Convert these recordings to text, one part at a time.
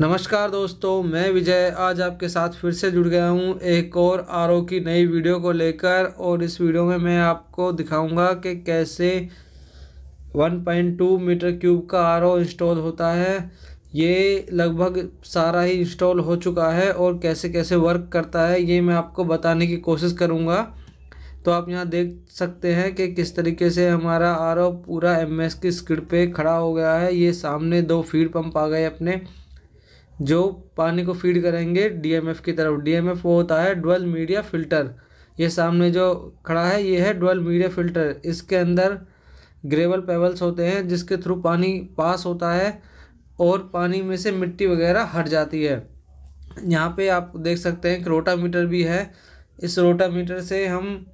नमस्कार दोस्तों, मैं विजय आज आपके साथ फिर से जुड़ गया हूँ एक और आरओ की नई वीडियो को लेकर और इस वीडियो में मैं आपको दिखाऊँगा कि कैसे 1.2 मीटर क्यूब का आरओ इंस्टॉल होता है। ये लगभग सारा ही इंस्टॉल हो चुका है और कैसे कैसे वर्क करता है ये मैं आपको बताने की कोशिश करूँगा। तो आप यहाँ देख सकते हैं कि किस तरीके से हमारा आरओ पूरा एम की स्किड पे खड़ा हो गया है। ये सामने दो फ़ीड पंप आ गए अपने। जो पानी को फ़ीड करेंगे डीएमएफ की तरफ़। डीएमएफ वो होता है डुअल मीडिया फ़िल्टर ये सामने जो खड़ा है, ये है डुअल मीडिया फ़िल्टर इसके अंदर ग्रेवल पेबल्स होते हैं, जिसके थ्रू पानी पास होता है और पानी में से मिट्टी वगैरह हट जाती है। यहाँ पे आप देख सकते हैं कि रोटा मीटर भी है। इस रोटा मीटर से हम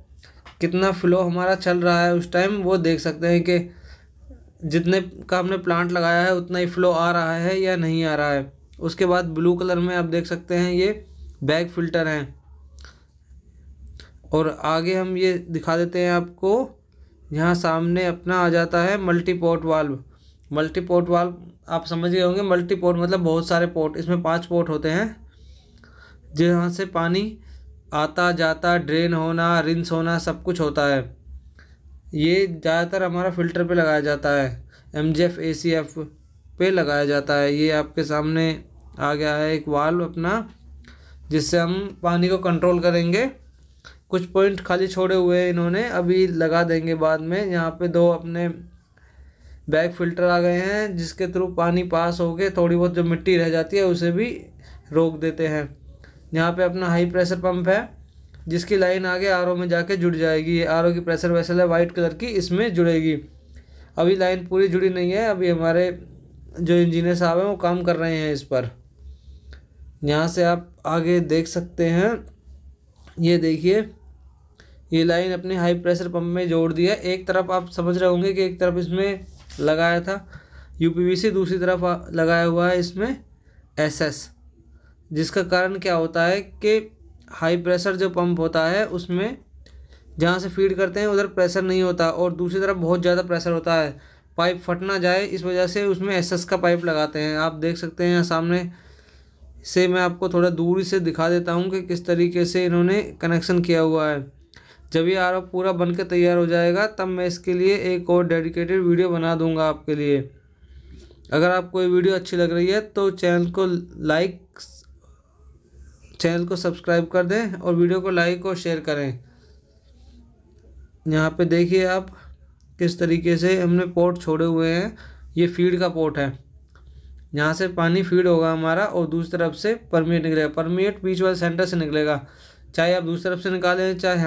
कितना फ़्लो हमारा चल रहा है उस टाइम वो देख सकते हैं कि जितने का हमने प्लांट लगाया है, उतना ही फ़्लो आ रहा है या नहीं आ रहा है। उसके बाद ब्लू कलर में आप देख सकते हैं ये बैग फ़िल्टर हैं। और आगे हम ये दिखा देते हैं आपको, यहाँ सामने अपना आ जाता है multi port valve multi port valve आप समझ गए होंगे मल्टी पोर्ट मतलब बहुत सारे पोर्ट इसमें पाँच पोर्ट होते हैं। जहाँ से पानी आता, जाता ड्रेन होना रिंस होना, सब कुछ होता है। ये ज़्यादातर हमारा फ़िल्टर पे लगाया जाता है M G F A C F पे लगाया जाता है। ये आपके सामने आ गया है एक वाल्व अपना, जिससे हम पानी को कंट्रोल करेंगे। कुछ पॉइंट खाली छोड़े हुए हैं इन्होंने, अभी लगा देंगे बाद में। यहाँ पे दो अपने बैक फ़िल्टर आ गए हैं, जिसके थ्रू पानी पास हो के थोड़ी बहुत जो मिट्टी रह जाती है, उसे भी रोक देते हैं। यहाँ पे अपना हाई प्रेशर पंप है, जिसकी लाइन आगे आरओ में जाके जुड़ जाएगी। ये आर की प्रेशर वेसल है वाइट कलर की, इसमें जुड़ेगी। अभी लाइन पूरी जुड़ी नहीं है, अभी हमारे जो इंजीनियर साहब हैं, वो काम कर रहे हैं इस पर। यहाँ से आप आगे देख सकते हैं। ये देखिए, ये लाइन अपने हाई प्रेशर पंप में जोड़ दिया एक तरफ़ आप समझ रहे होंगे कि एक तरफ़ इसमें लगाया था यूपीवीसी दूसरी तरफ़ लगाया हुआ है इसमें एसएस जिसका कारण क्या होता है कि हाई प्रेशर जो पंप होता है, उसमें जहाँ से फ़ीड करते हैं, उधर प्रेशर नहीं होता और दूसरी तरफ़ बहुत ज़्यादा प्रेशर होता है। पाइप फट ना जाए, इस वजह से उसमें एसएस का पाइप लगाते हैं। आप देख सकते हैं यहाँ सामने से मैं आपको थोड़ा दूरी से दिखा देता हूँ कि किस तरीके से इन्होंने कनेक्शन किया हुआ है। जब ये आर पूरा बन के तैयार हो जाएगा, तब मैं इसके लिए एक और डेडिकेटेड वीडियो बना दूँगा आपके लिए। अगर आपको ये वीडियो अच्छी लग रही है तो चैनल को लाइक चैनल को सब्सक्राइब कर दें और वीडियो को लाइक और शेयर करें। यहाँ पे देखिए आप किस तरीके से हमने पोर्ट छोड़े हुए हैं। ये फ़ीड का पोर्ट है। यहाँ से पानी फ़ीड होगा हमारा और दूसरी तरफ़ से परमिट निकलेगा। परमिट बीच वाले सेंटर से निकलेगा। चाहे आप दूसरी तरफ़ से निकालें, चाहे